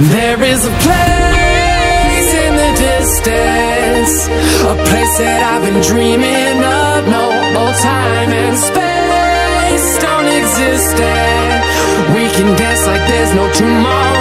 There is a place in the distance A place that I've been dreaming of. No, no time and space don't exist and We can dance like there's no tomorrow.